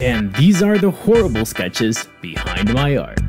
And these are the horrible sketches behind my art.